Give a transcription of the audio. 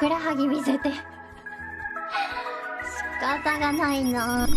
くらはぎ見せて。仕方がないな。